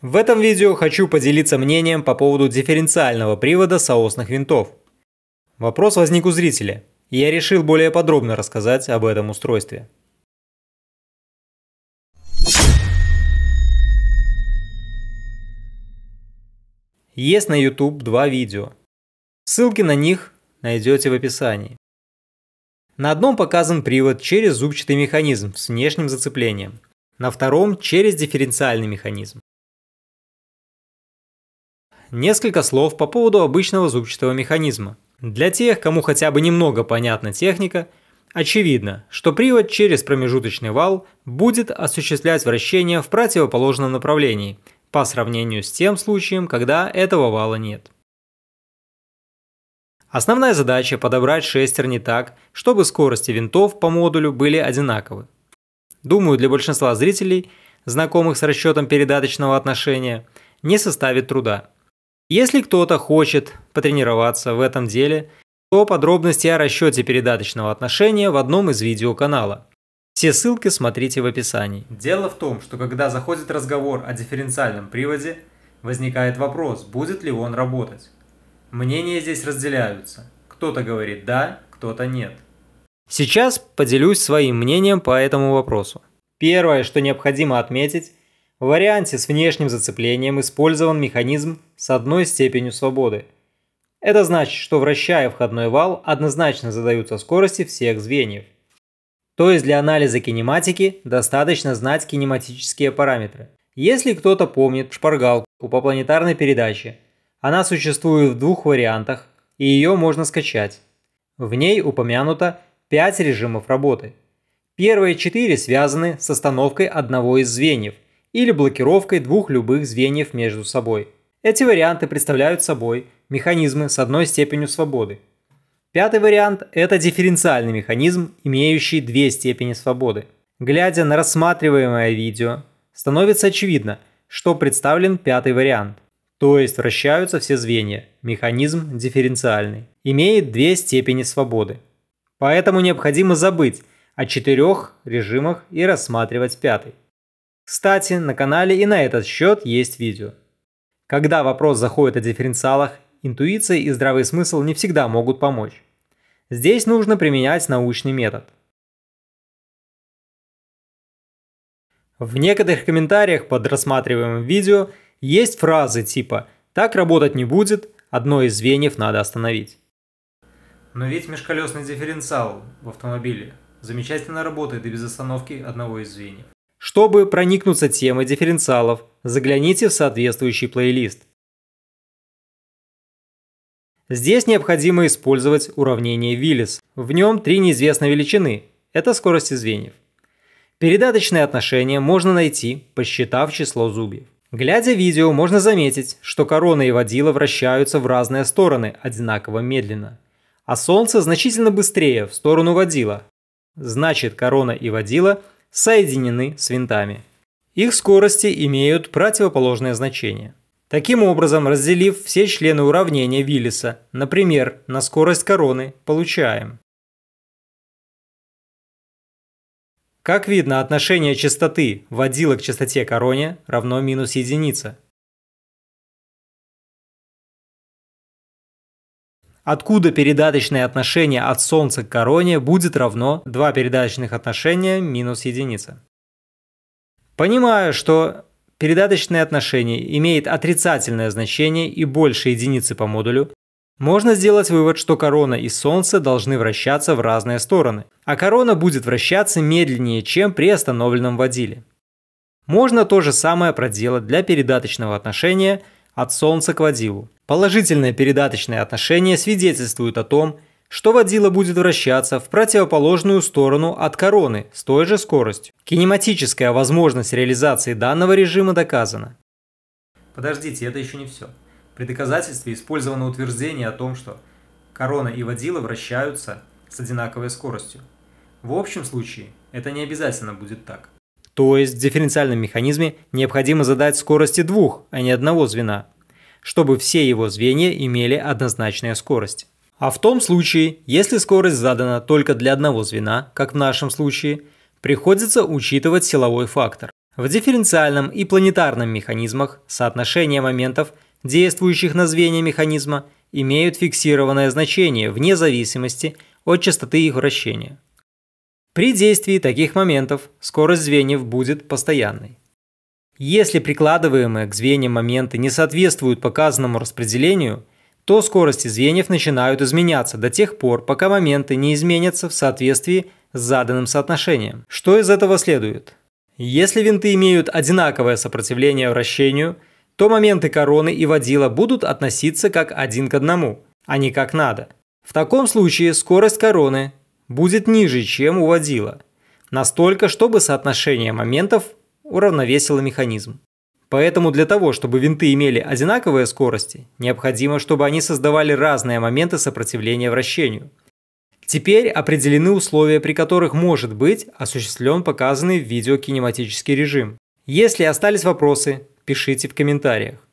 В этом видео хочу поделиться мнением по поводу дифференциального привода соосных винтов. Вопрос возник у зрителя, и я решил более подробно рассказать об этом устройстве. Есть на YouTube два видео. Ссылки на них найдете в описании. На одном показан привод через зубчатый механизм с внешним зацеплением, на втором через дифференциальный механизм. Несколько слов по поводу обычного зубчатого механизма. Для тех, кому хотя бы немного понятна техника, очевидно, что привод через промежуточный вал будет осуществлять вращение в противоположном направлении, по сравнению с тем случаем, когда этого вала нет. Основная задача – подобрать шестерни так, чтобы скорости винтов по модулю были одинаковы. Думаю, для большинства зрителей, знакомых с расчетом передаточного отношения, не составит труда. Если кто-то хочет потренироваться в этом деле, то подробности о расчете передаточного отношения в одном из видео канала. Все ссылки смотрите в описании. Дело в том, что когда заходит разговор о дифференциальном приводе, возникает вопрос, будет ли он работать. Мнения здесь разделяются. Кто-то говорит «да», кто-то «нет». Сейчас поделюсь своим мнением по этому вопросу. Первое, что необходимо отметить, в варианте с внешним зацеплением использован механизм с одной степенью свободы. Это значит, что вращая входной вал, однозначно задаются скорости всех звеньев. То есть для анализа кинематики достаточно знать кинематические параметры. Если кто-то помнит шпаргалку по планетарной передаче, она существует в двух вариантах, и ее можно скачать. В ней упомянуто 5 режимов работы. Первые 4 связаны с остановкой одного из звеньев – или блокировкой двух любых звеньев между собой. Эти варианты представляют собой механизмы с одной степенью свободы. Пятый вариант – это дифференциальный механизм, имеющий две степени свободы. Глядя на рассматриваемое видео, становится очевидно, что представлен пятый вариант. То есть вращаются все звенья, механизм дифференциальный, имеет две степени свободы. Поэтому необходимо забыть о четырех режимах и рассматривать пятый. Кстати, на канале и на этот счет есть видео. Когда вопрос заходит о дифференциалах, интуиция и здравый смысл не всегда могут помочь. Здесь нужно применять научный метод. В некоторых комментариях под рассматриваемым видео есть фразы типа «так работать не будет, одно из звеньев надо остановить». Но ведь межколесный дифференциал в автомобиле замечательно работает и без остановки одного из звеньев. Чтобы проникнуться темой дифференциалов, загляните в соответствующий плейлист. Здесь необходимо использовать уравнение Виллис. В нем три неизвестные величины – это скорости звеньев. Передаточные отношения можно найти, посчитав число зубьев. Глядя видео, можно заметить, что корона и водила вращаются в разные стороны одинаково медленно, а Солнце значительно быстрее в сторону водила. Значит, корона и водила – соединены с винтами. Их скорости имеют противоположное значение. Таким образом, разделив все члены уравнения Виллиса, например, на скорость короны, получаем. Как видно, отношение частоты водила к частоте короне равно минус единица. Откуда передаточное отношение от Солнца к короне будет равно 2 передаточных отношения минус единица. Понимаю, что передаточное отношение имеет отрицательное значение и больше единицы по модулю, можно сделать вывод, что корона и Солнце должны вращаться в разные стороны, а корона будет вращаться медленнее, чем при остановленном водиле. Можно то же самое проделать для передаточного отношения от Солнца к водилу. Положительное передаточное отношение свидетельствует о том, что водила будет вращаться в противоположную сторону от короны с той же скоростью. Кинематическая возможность реализации данного режима доказана. Подождите, это еще не все. При доказательстве использовано утверждение о том, что корона и водила вращаются с одинаковой скоростью. В общем случае это не обязательно будет так. То есть в дифференциальном механизме необходимо задать скорости двух, а не одного звена чтобы все его звенья имели однозначную скорость. А в том случае, если скорость задана только для одного звена, как в нашем случае, приходится учитывать силовой фактор. В дифференциальном и планетарном механизмах соотношение моментов, действующих на звенья механизма, имеют фиксированное значение вне зависимости от частоты их вращения. При действии таких моментов скорость звеньев будет постоянной. Если прикладываемые к звеньям моменты не соответствуют показанному распределению, то скорости звеньев начинают изменяться до тех пор, пока моменты не изменятся в соответствии с заданным соотношением. Что из этого следует? Если винты имеют одинаковое сопротивление вращению, то моменты короны и водила будут относиться как один к одному, а не как надо. В таком случае скорость короны будет ниже, чем у водила. Настолько, чтобы соотношение моментов уравновесило механизм. Поэтому для того, чтобы винты имели одинаковые скорости, необходимо, чтобы они создавали разные моменты сопротивления вращению. Теперь определены условия, при которых может быть осуществлен показанный в видео кинематический режим. Если остались вопросы, пишите в комментариях.